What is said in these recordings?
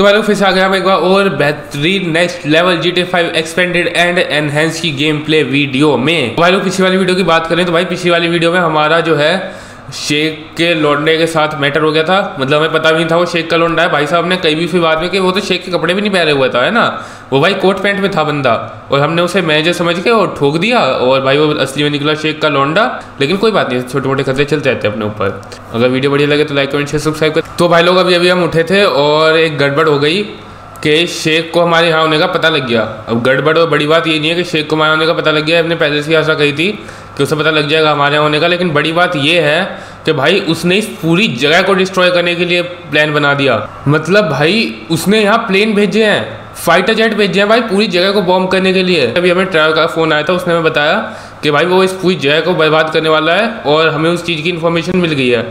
तो मैं लोग फिर से आ गया हम एक बार और बेहतरीन next level G T five expanded and enhance की गेम प्ले वीडियो में। तो भाई लोग, पिछली वाली वीडियो की बात करें तो भाई, पिछली वाली वीडियो में हमारा जो है शेख के लौंडे के साथ मैटर हो गया था। मतलब हमें पता भी नहीं था वो शेख का लौंडा है। भाई साहब ने कहीं भी फिर बाद में कि वो तो शेख के कपड़े भी नहीं पहने हुआ था, है ना? वो भाई कोट पैंट में था बंदा और हमने उसे मैनेजर समझ के और ठोक दिया और भाई वो असली में निकला शेख का लौंडा। लेकिन कोई बात नहीं छोटे मोटे खतरे चलते रहते अपने ऊपर। अगर वीडियो बढ़िया लगे तो लाइक कमेंट शेयर सब्सक्राइब कर। तो भाई लोग, अभी अभी हम उठे थे और एक गड़बड़ हो गई कि शेख को हमारे यहाँ होने का पता लग गया। अब गड़बड़ और बड़ी बात ये नहीं है कि शेख को हमारे होने का पता लग गया। हमने पहले से आशा कही थी कि उसे पता लग जाएगा हमारे यहाँ होने का। लेकिन बड़ी बात यह है कि भाई उसने इस पूरी जगह को डिस्ट्रॉय करने के लिए प्लान बना दिया। मतलब भाई, उसने यहाँ प्लेन भेजे हैं फाइटर जेट भेजे हैं भाई पूरी जगह को बॉम्ब करने के लिए। अभी हमें ट्रैवल का फ़ोन आया था, उसने हमें बताया कि भाई वो इस पूरी जगह को बर्बाद करने वाला है और हमें उस चीज़ की इन्फॉर्मेशन मिल गई है।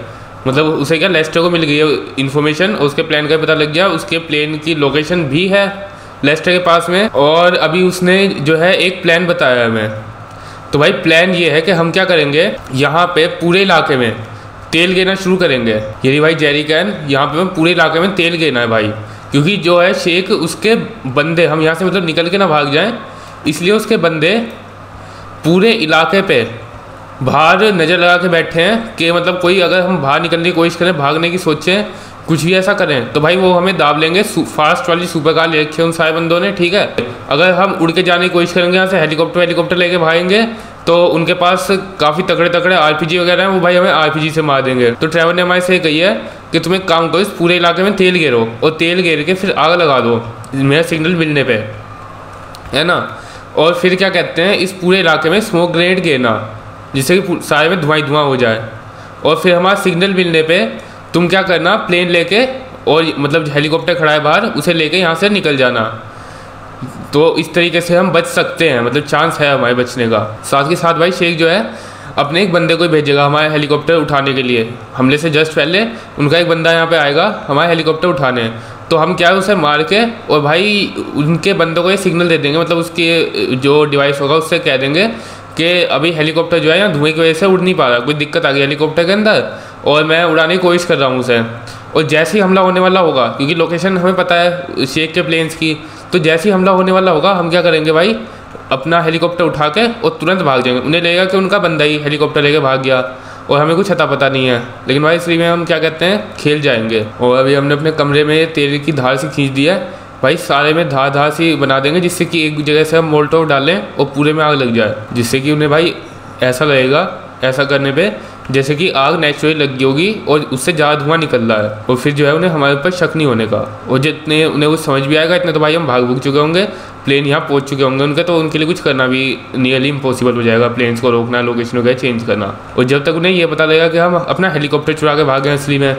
मतलब उसे क्या लेस्टर को मिल गई है इन्फॉर्मेशन उसके प्लान का पता लग गया, उसके प्लेन की लोकेशन भी है लेस्टर के पास में। और अभी उसने जो है एक प्लान बताया हमें। तो भाई प्लान ये है कि हम क्या करेंगे? यहाँ पे पूरे इलाके में तेल गेना शुरू करेंगे। यदि भाई जेरी कैन। यहाँ पे पूरे इलाके में तेल गेना है भाई। क्योंकि जो है शेख, उसके बंदे, हम यहाँ से मतलब निकल के ना भाग जाएँ, इसलिए उसके बंदे पूरे इलाके पे बाहर नज़र लगा के बैठे हैं कि मतलब कोई अगर हम बाहर निकलने की कोशिश करें, भागने की सोचें, कुछ भी ऐसा करें तो भाई वो हमें दाब लेंगे फास्ट वाली सुपर कार ले रखी है उन सारे बंदों ने, ठीक है? अगर हम उड़ के जाने की कोशिश करेंगे यहाँ से हेलीकॉप्टर हेलीकॉप्टर लेके भागेंगे तो उनके पास काफ़ी तगड़े तगड़े आरपीजी वगैरह हैं, वो भाई हमें आरपीजी से मार देंगे। तो ट्रैवल ने हमारे से कही है कि तुम्हें काम करो, इस पूरे इलाके में तेल गेरो और तेल घेर के फिर आग लगा दो, मेरा सिग्नल मिलने पर है ना? और फिर क्या कहते हैं, इस पूरे इलाके में स्मोक ग्रेनेड गेरना जिससे कि सारे में धुआँ धुआँ हो जाए। और फिर हमारा सिग्नल मिलने पे तुम क्या करना प्लेन लेके और मतलब हेलीकॉप्टर खड़ा है बाहर, उसे लेके यहाँ से निकल जाना। तो इस तरीके से हम बच सकते हैं मतलब चांस है हमारे बचने का। साथ के साथ भाई, शेख जो है, अपने एक बंदे को भेजेगा हमारे हेलीकॉप्टर उठाने के लिए। हमले से जस्ट पहले उनका एक बंदा यहाँ पे आएगा, हमारे हेलीकॉप्टर उठाने। तो हम क्या है, उसे मार के और भाई, उनके बंदों को ये सिग्नल दे देंगे मतलब उसके जो डिवाइस होगा, उससे कह देंगे कि अभी हेलीकॉप्टर जो है, यहाँ धुएँ की वजह से उड़ नहीं पा रहा, कोई दिक्कत आ गई हेलीकॉप्टर के अंदर और मैं उड़ाने की कोशिश कर रहा हूँ उसे। और जैसे ही हमला होने वाला होगा, क्योंकि लोकेशन हमें पता है, शेख के प्लेन्स की तो जैसे ही हमला होने वाला होगा, हम क्या करेंगे भाई? अपना हेलीकॉप्टर उठा के और तुरंत भाग जाएँगे। उन्हें लगेगा कि उनका बंदा ही हेलीकॉप्टर लेके भाग गया और हमें कुछ अता पता नहीं है। लेकिन भाई इसलिए हम क्या कहते हैं? खेल जाएँगे। और अभी हमने अपने कमरे में तेल की धार से खींच दिया है। भाई, सारे में धार धार सी बना देंगे, जिससे कि एक जगह से हम मोल्टो डालें और पूरे में आग लग जाए। जिससे कि उन्हें भाई, ऐसा लगेगा, ऐसा करने पे जैसे कि आग नेचुरली लग होगी और उससे ज़्यादा धुआँ निकल रहा है। और फिर जो है उन्हें हमारे ऊपर शक नहीं होने का। और जितने उन्हें कुछ समझ भी आएगा, इतने तो भाई हम भाग भूग चुके होंगे प्लेन यहाँ पहुँच चुके होंगे उनके तो उनके लिए कुछ करना भी नियरली इम्पॉसिबल हो जाएगा। प्लेन्स को रोकना लोकेशन वगैरह चेंज करना। और जब तक उन्हें यह पता लगेगा कि हम अपना हेलीकॉप्टर चुरा के भागे असली में,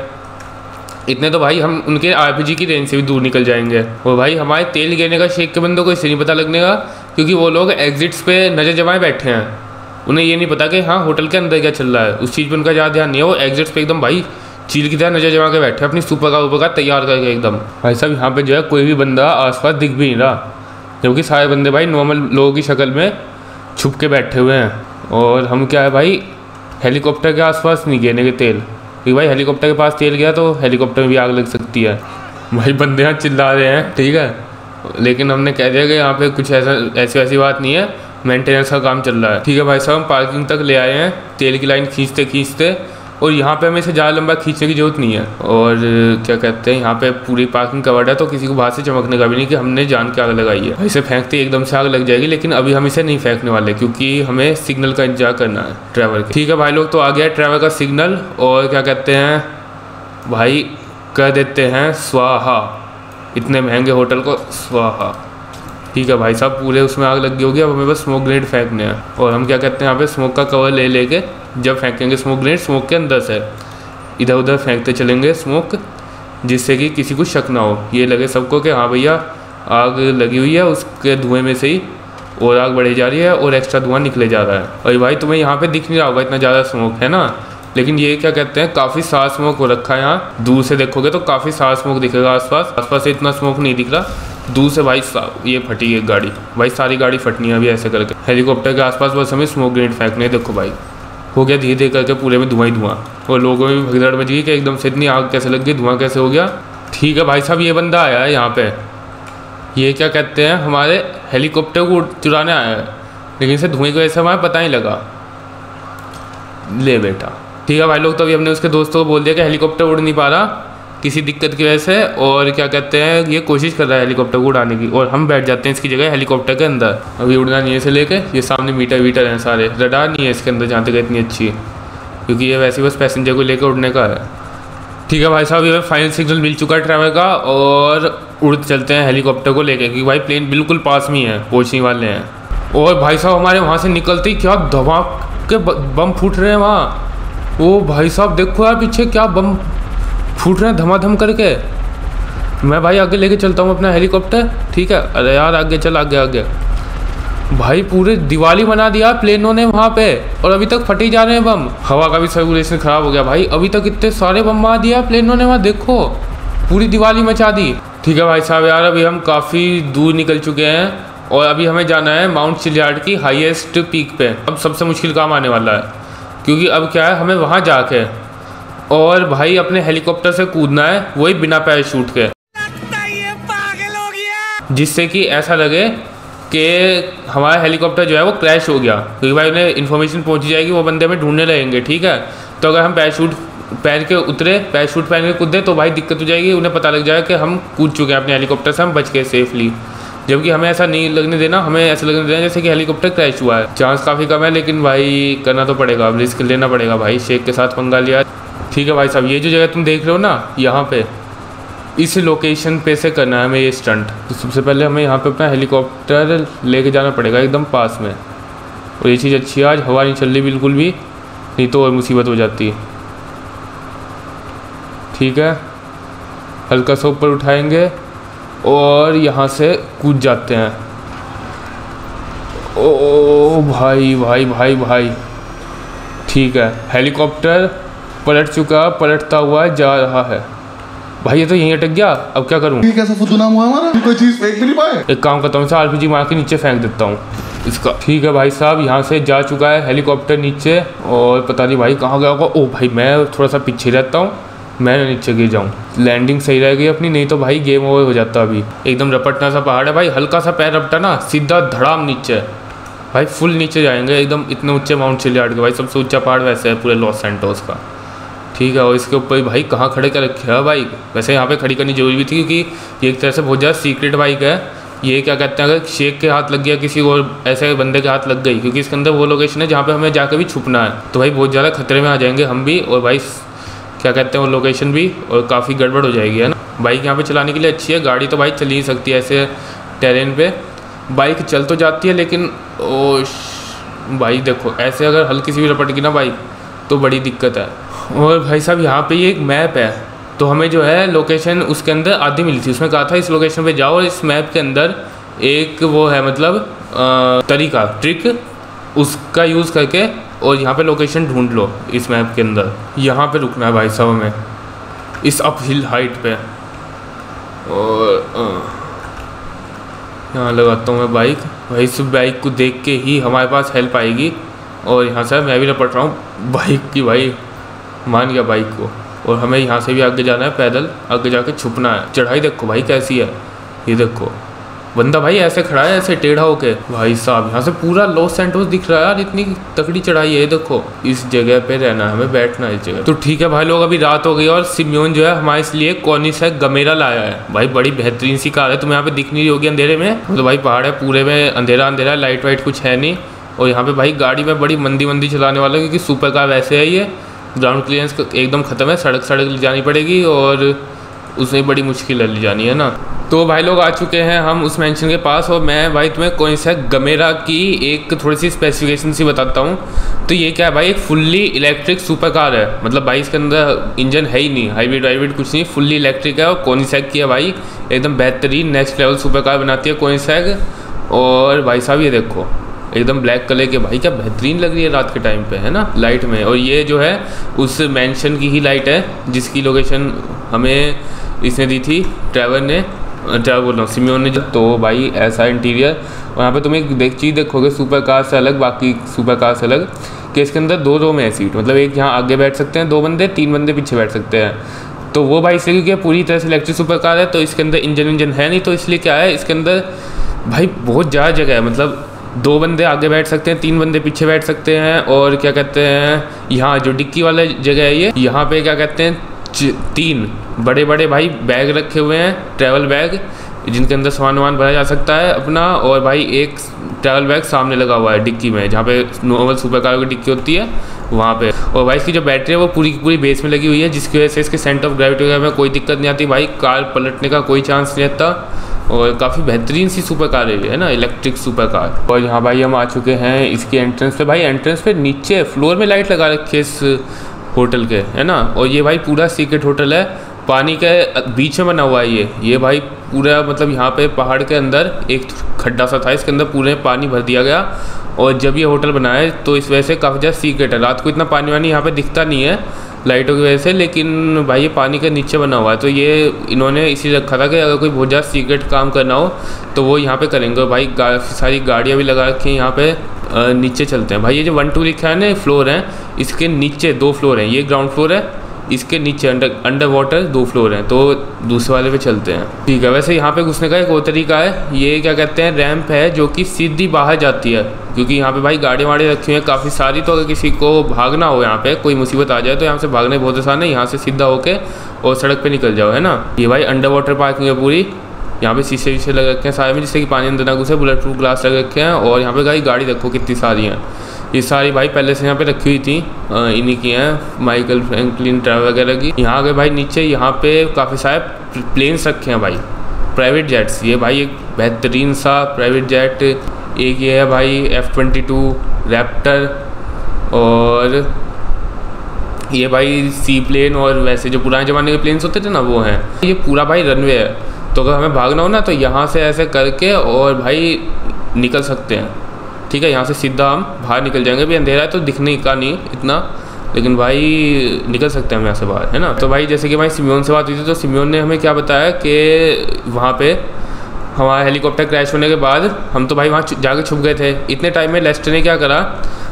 इतने तो भाई हम उनके आरपीजी की रेंज से भी दूर निकल जाएँगे। और भाई हमारे तेल गिरने का शेख के बंदों को इससे नहीं पता लगने का, क्योंकि वो लोग एग्जिट्स पे नज़र जमाए बैठे हैं। उन्हें ये नहीं पता कि हाँ होटल के अंदर क्या चल रहा है। उस चीज़ पर उनका ज़्यादा ध्यान नहीं है। वो एग्जिट्स पे एकदम भाई, चील की तरह नज़र जमा के बैठे अपनी सुपर का ऊपर का तैयार करके एकदम। भाई साहब, यहाँ पे जो है कोई भी बंदा आसपास दिख भी नहीं रहा। जबकि सारे बंदे भाई नॉर्मल लोगों की शक्ल में छुप के बैठे हुए हैं। और हम क्या है भाई हेलीकॉप्टर के आसपास नहीं गिरने के तेल। क्योंकि भाई हेलीकॉप्टर के पास तेल गया तो हेलीकॉप्टर में भी आग लग सकती है। भाई बंदे यहाँ चिल्ला रहे हैं, ठीक है? लेकिन हमने कह दिया कि यहाँ पे कुछ ऐसा ऐसी वैसी बात नहीं है। मेंटेनेंस का काम चल रहा है। ठीक है भाई साहब, हम पार्किंग तक ले आए हैं। तेल की लाइन खींचते खींचते, और यहाँ पे हमें इसे ज़्यादा लंबा खींचने की ज़रूरत नहीं है। और क्या कहते हैं, यहाँ पे पूरी पार्किंग कवर्ड है तो किसी को बाहर से चमकने का भी नहीं कि हमने जान के आग लगाई है। इसे फेंकते एकदम से आग लग जाएगी, लेकिन अभी हम इसे नहीं फेंकने वाले, क्योंकि हमें सिग्नल का इंतज़ार करना है ट्रैवल ठीक है भाई लोग तो आ गया ट्रैवल का सिग्नल, और क्या कहते हैं, भाई कह देते हैं, स्वाहा। इतने महँगे होटल को, स्वाहा। ठीक है भाई साहब पूरे उसमें आग लग होगी, अब हमें बस स्मोक ग्रेनेड फेंकने हैं। और हम क्या कहते हैं, यहाँ पे स्मोक का कवर ले, लेके जब फेंकेंगे स्मोक ग्रेनेड स्मोक के अंदर से इधर उधर फेंकते चलेंगे स्मोक जिससे कि किसी को शक ना हो। ये लगे सबको कि हाँ भैया, आग लगी हुई है, उसके धुएँ में से ही और आग बढ़ी जा रही है और एक्स्ट्रा धुआँ निकले जा रहा है। और भाई, तुम्हें यहाँ पे दिख नहीं रहा होगा इतना ज़्यादा स्मोक है ना? लेकिन ये क्या कहते हैं, काफ़ी सारा स्मोक हो रखा है यहाँ। दूर से देखोगे तो काफ़ी सारा स्मोक दिखेगा आसपास। आसपास से इतना स्मोक नहीं दिख रहा। दूर से भाई ये फटी है गाड़ी। भाई सारी गाड़ी फटनी है, अभी ऐसे करके। हेलीकॉप्टर के आसपास बस हमें स्मोक ग्रेनेड फेंकने देखो भाई। हो गया धीरे धीरे करके पूरे में धुआँ ही धुआँ। और लोगों में भी भगदड़ मच गई कि एकदम से इतनी आग कैसे लग गई, धुआँ कैसे हो गया। ठीक है भाई साहब, ये बंदा आया है यहाँ पे। ये क्या कहते हैं, हमारे हेलीकॉप्टर को चुराने आया है। लेकिन इसे धुएँ की वजह से हमें पता नहीं लगा। ले बेटा। ठीक है भाई, लोग तो अभी हमने उसके दोस्तों को बोल दिया कि हेलीकॉप्टर उड़ नहीं पा रहा। किसी दिक्कत की वजह से और क्या कहते हैं, ये कोशिश कर रहा है हेलीकॉप्टर को उड़ाने की। और हम बैठ जाते हैं इसकी जगह हेलीकॉप्टर के अंदर। अभी उड़ना नहीं है इसे लेके, ये सामने मीटर वीटर हैं सारे। रडार नहीं है इसके अंदर जहाँ तक इतनी अच्छी। क्योंकि ये वैसे बस पैसेंजर को लेकर उड़ने का है। ठीक है भाई साहब, ये फाइनल सिग्नल मिल चुका है ट्रैवल का और उड़ चलते हैं हेलीकॉप्टर को लेकर क्योंकि भाई प्लेन बिल्कुल पास में ही है, पहुँचने वाले हैं। और भाई साहब हमारे वहाँ से निकलते ही क्या धमाक बम फूट रहे हैं वहाँ। ओ भाई साहब, देखो यार पीछे क्या बम फूट रहे हैं, धमाधम करके। मैं भाई आगे लेके चलता हूँ अपना हेलीकॉप्टर, ठीक है? अरे यार, आगे चल, आगे आगे। भाई, पूरे दिवाली बना दिया प्लेनों ने वहाँ पे, और अभी तक फटे जा रहे हैं बम। हवा का भी सर्कुलेशन ख़राब हो गया भाई। अभी तक इतने सारे बम मार दिया प्लेनों ने वहाँ, देखो। पूरी दिवाली मचा दी। ठीक है भाई साहब यार, अभी हम काफ़ी दूर निकल चुके हैं, और अभी हमें जाना है माउंट चिलियार्ड की हाईएस्ट पीक पे। अब सबसे मुश्किल काम आने वाला है, क्योंकि अब क्या है, हमें वहाँ जाके और भाई अपने हेलीकॉप्टर से कूदना है वही बिना पैराशूट के। जिससे कि ऐसा लगे कि हमारा हेलीकॉप्टर जो है वो क्रैश हो गया। क्योंकि भाई उन्हें इन्फॉर्मेशन पहुँच जाएगी वो बंदे में ढूँढने लगेंगे ठीक है? तो अगर हम पैराशूट पहन के उतरे पैराशूट पहन के कूदे तो भाई दिक्कत हो जाएगी उन्हें पता लग जाएगा कि हम कूद चुके हैं अपने हेलीकॉप्टर से हम बच गए सेफली जबकि हमें ऐसा नहीं लगने देना हमें ऐसा लगने देना जैसे कि हेलीकॉप्टर क्रैश हुआ है। चांस काफ़ी कम है लेकिन भाई करना तो पड़ेगा अब रिस्क लेना पड़ेगा भाई शेख के साथ पंगा लिया। ठीक है भाई साहब, ये जो जगह तुम देख रहे हो ना, यहाँ पे, इस लोकेशन पे से करना है हमें ये स्टंट तो सबसे पहले हमें यहाँ पे अपना हेलीकॉप्टर लेके जाना पड़ेगा एकदम पास में। और ये चीज़ अच्छी है, आज हवा नहीं चल रही बिल्कुल भी, नहीं तो और मुसीबत हो जाती ठीक है? हल्का सा ऊपर उठाएँगे और यहाँ से कूद जाते हैं। ओ भाई भाई भाई भाई। ठीक है हेलीकॉप्टर पलट चुका पलटता हुआ जा रहा है। भाई ये तो यहीं अटक गया। अब क्या करूँ? कैसा फुदू नाम हुआ हमारा? कोई चीज़ फेंक भी नहीं पाए? एक काम करता हूँ इसे आरपीजी मार के नीचे फेंक देता हूँ। इसका ठीक है भाई साहब यहाँ से जा चुका है हेलीकॉप्टर नीचे और पता नहीं भाई कहाँ गया होगा। ओ भाई मैं थोड़ा सा पीछे रहता हूँ मैं नीचे गिर जाऊँ। लैंडिंग सही रहेगी अपनी नहीं तो भाई गेम ओवर हो जाता अभी। एकदम रपटना सा पहाड़ है भाई हल्का सा पैर रपटा ना सीधा धड़ाम नीचे। भाई फुल नीचे जाएँगे एकदम इतने ऊँचे माउंट चिलियाड के भाई सबसे ऊँचा पहाड़ वैसे है पूरे लॉस सेंटोस का। ठीक है, और इसके ऊपर भाई कहाँ खड़े कर रखे है? बाइक वैसे यहाँ पे खड़ी करनी ज़रूरी भी थी क्योंकि ये एक तरह से बहुत ज़्यादा सीक्रेट बाइक है। ये क्या कहते हैं, अगर शेख के हाथ लग गया, किसी और ऐसे बंदे के हाथ लग गई, क्योंकि इसके अंदर वो लोकेशन है जहाँ पे हमें जाकर भी छुपना है। तो भाई बहुत ज़्यादा खतरे में आ जाएँगे हम भी, और भाई क्या कहते हैं, वो लोकेशन भी, और काफ़ी गड़बड़ हो जाएगी, है ना? बाइक यहाँ पे चलाने के लिए अच्छी है, गाड़ी तो भाई चल ही सकती है ऐसे टेरेन पे। बाइक चल तो जाती है, लेकिन ओ भाई देखो, ऐसे अगर हल्की सी भी रपट गई ना बाइक तो बड़ी दिक्कत है। और भाई साहब यहाँ पे ये एक मैप है। तो हमें जो है लोकेशन उसके अंदर आधी मिली थी। उसमें कहा था इस लोकेशन पे जाओ और इस मैप के अंदर एक वो है मतलब आ, तरीका ट्रिक उसका यूज़ करके और यहाँ पे लोकेशन ढूंढ लो इस मैप के अंदर। यहाँ पे रुकना है भाई साहब हमें। इस अप हिल हाइट पे। और यहाँ लगाता हूँ मैं बाइक भाई इस बाइक को देख के ही हमारे पास हेल्प आएगी। और यहाँ से मैं भी लपट रहा हूँ बाइक की भाई। मान गया बाइक को। और हमें यहाँ से भी आगे जाना है, पैदल आगे जाके छुपना है। चढ़ाई देखो भाई कैसी है। ये देखो। बंदा भाई ऐसे खड़ा है, ऐसे टेढ़ा होके। भाई साहब, यहाँ से पूरा लॉस सेंटोस दिख रहा है यार, इतनी तकड़ी चढ़ाई है। देखो, इस जगह पे रहना है, हमें बैठना है इस जगह तो ठीक है भाई लोग, अभी रात हो गई और सिम्योन जो है हमारे इसलिए कॉनिस है गमेरा लाया है। भाई बड़ी बेहतरीन सी कार है, तुम्हें यहाँ पे दिख नहीं होगी अंधेरे में? तो भाई पहाड़ है, पूरे में अंधेरा अंधेरा, लाइट वाइट कुछ है नहीं। और यहाँ पे भाई गाड़ी में बड़ी मंदी मंदी चलाने वाला क्योंकि सुपर कार वैसे है ये। ग्राउंड क्लियरेंस एकदम ख़त्म है, सड़क सड़क ले जानी पड़ेगी और उसमें बड़ी मुश्किल है ले जानी है ना। तो भाई लोग आ चुके हैं हम उस मेंशन के पास और मैं भाई तुम्हें कौन सा गमेरा की एक थोड़ी सी स्पेसिफिकेशन सी बताता हूँ। तो ये क्या है भाई, एक फुल्ली इलेक्ट्रिक सुपर कार है। मतलब भाई इसके अंदर इंजन है ही नहीं हाइब्रिड वाइब्रिड कुछ नहीं फुल्ली इलेक्ट्रिक है और कोनीसैग की है भाई, एकदम बेहतरीन नेक्स्ट लेवल सुपर कार बनाती है कोनीसैग और भाई साहब ये देखो एकदम ब्लैक कलर के। भाई, क्या बेहतरीन लग रही है रात के टाइम पे, है ना? लाइट में। और ये जो है, उस मेंशन की ही लाइट है, जिसकी लोकेशन हमें इसने दी थी ड्राइवर ने। ड्राइवर बोल रहा हूँ सिम्योन ने। तो भाई, ऐसा इंटीरियर यहाँ पे तुम एक देख, चीज़ देखोगे सुपर कार से अलग, बाकी सुपर कार से अलग। कि इसके अंदर दो रो में है सीट मतलब एक यहाँ आगे बैठ सकते हैं, दो बंदे, तीन बंदे पीछे बैठ सकते हैं। तो वो भाई इसलिए, क्योंकि पूरी तरह से इलेक्ट्रिक सुपर कार है तो इसके अंदर इंजन इंजन है नहीं तो इसलिए क्या है, इसके अंदर भाई बहुत ज़्यादा जगह है। मतलब दो बंदे आगे बैठ सकते हैं, तीन बंदे पीछे बैठ सकते हैं और क्या कहते हैं, यहाँ जो डिक्की वाला जगह है ये, यहाँ पे क्या कहते हैं तीन बड़े बड़े भाई बैग रखे हुए हैं ट्रैवल बैग जिनके अंदर सामान वामान भरा जा सकता है अपना और भाई एक ट्रैवल बैग सामने लगा हुआ है डिक्की में, जहाँ पे नॉर्मल सुपर कार की डिक्की होती है, वहाँ पे। और भाई इसकी जो बैटरी है वो पूरी की पूरी बेस में लगी हुई है, जिसकी वजह से इसके सेंटर ऑफ़ ग्रेविटी में कोई दिक्कत नहीं आती, भाई कार पलटने का कोई चांस नहीं रहता। और काफ़ी बेहतरीन सी सुपर कार है ना? इलेक्ट्रिक सुपर कार और यहाँ भाई हम आ चुके हैं इसकी एंट्रेंस पे। भाई एंट्रेंस पे नीचे फ्लोर में लाइट लगा रखी है इस होटल के, है ना? और ये भाई पूरा सीक्रेट होटल है। पानी के बीच में बना हुआ है ये। ये भाई पूरा मतलब यहाँ पे पहाड़ के अंदर एक खड्डा सा था, इसके अंदर पूरे पानी भर दिया गया। और जब ये होटल बनाए तो इस वजह से काफ़ी ज़्यादा सीक्रेट है। रात को इतना पानी वानी यहाँ पे दिखता नहीं है। लाइटों की वजह से लेकिन भाई ये पानी के नीचे बना हुआ है तो ये इन्होंने इसी रखा था कि अगर कोई बहुत ज़्यादा सीक्रेट काम करना हो तो वो यहाँ पे करेंगे। भाई गा, सारी गाड़ियाँ भी लगा रखी हैं यहाँ पे नीचे चलते हैं। भाई ये जो वन टू लिखा है ना फ्लोर है इसके नीचे दो फ्लोर हैं ये ग्राउंड फ्लोर है इसके नीचे अंडर अंडर वाटर दो फ्लोर हैं तो दूसरे वाले पे चलते हैं। ठीक है, वैसे यहाँ पे घुसने का एक और तरीका है, ये क्या कहते हैं रैंप है जो कि सीधी बाहर जाती है, क्योंकि यहाँ पे भाई गाड़ी वाड़ी रखी हुई हैं, काफ़ी सारी तो अगर किसी को भागना हो यहाँ पे, कोई मुसीबत आ जाए तो यहाँ से भागने बहुत आसान है, यहाँ से सीधा होके और सड़क पर निकल जाओ, है ना? ये भाई अंडर वाटर पार्किंग है पूरी, यहाँ पे शीशे वीशे लग रखे हैं सारे में, जिससे कि पानी अंदर ना घुसे बुलेट प्रूफ ग्लास लग रखे हैं, और यहाँ पे गाड़ी गाड़ी रखो कितनी सारी हैं। ये सारी भाई पहले से यहाँ पे रखी हुई थी। इन्हीं की हैं माइकल फ्रैंकलिन ट्रैवल वगैरह की। यहाँ गए भाई नीचे, यहाँ पे काफ़ी सारे प्लेन्स रखे हैं भाई। प्राइवेट जेट्स ये भाई एक बेहतरीन सा प्राइवेट जेट एक ये है भाई एफ़ ट्वेंटी टू रैप्टर और ये भाई सी प्लेन और वैसे जो पुराने ज़माने के प्लेन्स होते थे ना, वो हैं। ये पूरा भाई रनवे है। तो अगर हमें भागना हो ना तो यहाँ से ऐसे करके और भाई निकल सकते हैं। ठीक है, यहाँ से सीधा हम बाहर निकल जाएँगे। भी अंधेरा है तो दिखने का नहीं इतना, लेकिन भाई निकल सकते हैं हम यहाँ से बाहर, है ना? तो भाई जैसे कि भाई सिम्योन से बात हुई थी तो सिम्योन ने हमें क्या बताया कि वहाँ पे हमारा हेलीकॉप्टर क्रैश होने के बाद हम तो भाई वहाँ जाके छुप गए थे। इतने टाइम में लेस्टर ने क्या करा,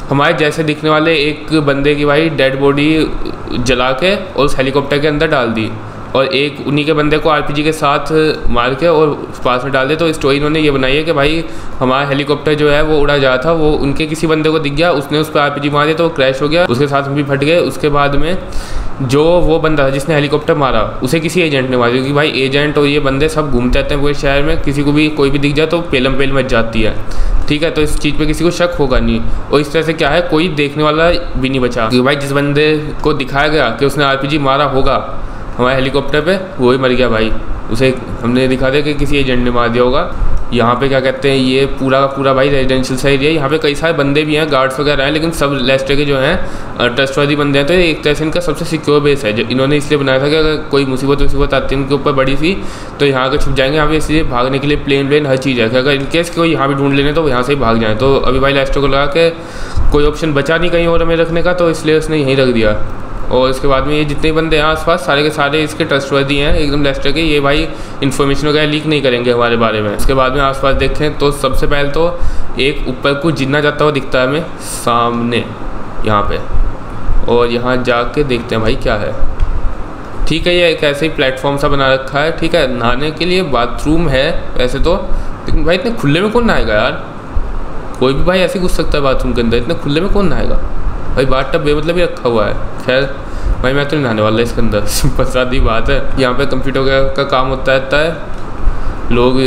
हमारे जैसे दिखने वाले एक बंदे की भाई डेड बॉडी जला के और उस हेलीकॉप्टर के अंदर डाल दी। और एक उन्हीं के बंदे को आरपीजी के साथ मार के और पास में डाल दे तो स्टोरी इन्होंने ये बनाई है कि भाई हमारा हेलीकॉप्टर जो है वो उड़ा जा था, वो उनके किसी बंदे को दिख गया, उसने उस पर आरपीजी मार दिया तो क्रैश हो गया, उसके साथ भी फट गए। उसके बाद में जो वो बंदा था जिसने हेलीकॉप्टर मारा, उसे किसी एजेंट ने मारा क्योंकि भाई एजेंट और ये बंदे सब घूमते रहते हैं पूरे शहर में, किसी को भी कोई भी दिख जाए तो पेलम पेल मच जाती है। ठीक है तो इस चीज़ पे किसी को शक होगा नहीं। और इस तरह से क्या है, कोई देखने वाला भी नहीं बचा। क्योंकि भाई जिस बंदे को दिखाया गया कि उसने आरपीजी मारा होगा हमारे हेलीकॉप्टर पे, वो ही मर गया भाई। उसे हमने दिखा दिया कि किसी एजेंट ने मार दिया होगा। यहाँ पे क्या कहते हैं, ये पूरा का पूरा भाई रेजिडेंशियल सा एरिया यहाँ पे कई सारे बंदे भी हैं गार्ड्स वगैरह हैं, लेकिन सब लेस्टर के जो हैं ट्रस्टवादी बंदे हैं। तो एक तरह से इनका सबसे सिक्योर बेस है। जो इन्होंने इसलिए बनाया था कि अगर कोई मुसीबत मुसीबत आती है, उनके ऊपर बड़ी सी तो यहाँ आकर छुप जाएँगे, यहाँ पे इसलिए भागने के लिए प्लेन व्लेन हर चीज़ है। अगर इनकेस कोई यहाँ भी ढूंढ लेने तो यहाँ से ही भाग जाए। तो अभी भाई लेस्टर को लगा के कोई ऑप्शन बचा नहीं कहीं और हमें रखने का तो इसलिए उसने यहीं रख दिया। और इसके बाद में ये जितने बंदे हैं आसपास, सारे के सारे इसके ट्रस्टवर्दी हैं। एकदम लेस्टर के ये भाई इन्फॉर्मेशन वगैरह लीक नहीं करेंगे हमारे बारे में। इसके बाद में आसपास देखें तो सबसे पहले तो एक ऊपर को जिन्ना जाता हुआ दिखता है हमें, सामने, यहाँ पे। और यहाँ जाके देखते हैं भाई क्या है। ठीक है, ये एक ऐसे ही प्लेटफॉर्म सा बना रखा है। ठीक है, नहाने के लिए बाथरूम है वैसे तो। लेकिन भाई इतने खुले में कौन नहाएगा यार? कोई भी भाई ऐसे घुस सकता है बाथरूम के अंदर। इतने खुले में कौन नहाएगा? भाई बाट टब बेमतलब ही रखा हुआ है। खैर, भाई, मैं तो नहीं नहाने वाला इसके अंदर। सिंपल सादी बात है। यहाँ पे कंप्यूटर का का काम होता रहता है। लोग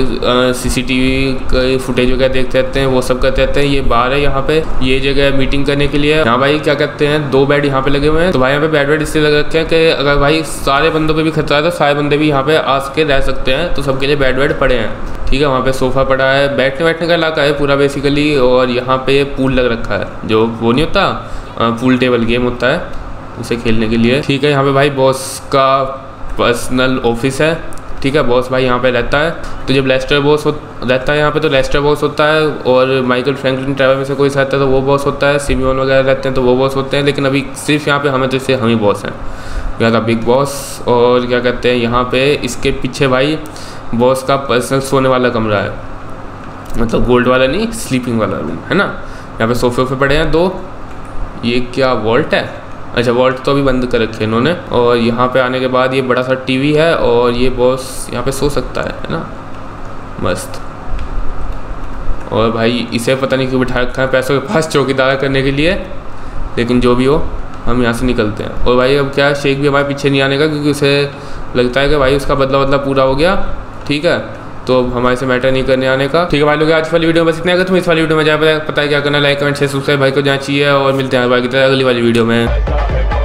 सीसीटीवी का फुटेज वगैरह देखते रहते हैं, वो सब करते रहते हैं। ये बार है यहाँ पे। ये जगह मीटिंग करने के लिए। यहाँ भाई, क्या कहते हैं, दो बेड यहाँ पे लगे हुए हैं। तो भाई, यहाँ पे बेड वेड इसलिए लग रखे हैं कि अगर भाई, सारे बंदों पे भी खतरा है तो सारे बंदे भी यहाँ पे आ सके रह सकते हैं। तो सबके लिए बेड वेड पड़े हैं। ठीक है, वहाँ पे सोफ़ा पड़ा है बैठने बैठने का इलाका है पूरा बेसिकली और यहाँ पे पूल लग रखा है, जो वो नहीं होता पूल टेबल गेम होता है, उसे खेलने के लिए। ठीक है, यहाँ पे भाई बॉस का पर्सनल ऑफ़िस है, ठीक है बॉस भाई यहाँ पे रहता है तो जब लेस्टर बॉस रहता है यहाँ पे तो लेस्टर बॉस होता है और माइकल फ्रैंकलिन ट्रैवल में से कोई रहता है तो वो बॉस होता है सिमियोन वगैरह रहते हैं तो वो बॉस होते हैं, लेकिन अभी सिर्फ़ यहाँ पे हमें तो इससे हम ही। बॉस हैं यहाँ का बिग बॉस और क्या कहते हैं, यहाँ पे इसके पीछे भाई बॉस का पर्सनल सोने वाला कमरा है। मतलब गोल्ड वाला नहीं स्लीपिंग वाला रूम है ना? यहाँ पे सोफे वोफे पड़े हैं, दो। ये क्या वॉल्ट है? अच्छा वॉल्ट तो अभी बंद कर रखे इन्होंने। और यहाँ पे आने के बाद ये बड़ा सा टीवी है और ये बॉस यहाँ पे सो सकता है है ना? मस्त। और भाई, इसे पता नहीं क्यों बिठा रखा है पैसों के पास चौकीदार करने के लिए। लेकिन जो भी हो, हम यहाँ से निकलते हैं। और भाई, अब क्या, शेख भी हमारे पीछे नहीं आने का क्योंकि उसे लगता है कि भाई उसका बदला बदला पूरा हो गया। ठीक है? तो अब हमारे से मैटर नहीं करने आने का। ठीक है भाई लोग, आज वाली वीडियो में बस इतना अगर तुम इस वाली वीडियो में जाए पता है क्या करना लाइक कमेंट शेयर सब्सक्राइब भाई को जाना चाहिए और मिलते हैं भाई की तरह अगली वाली वीडियो में।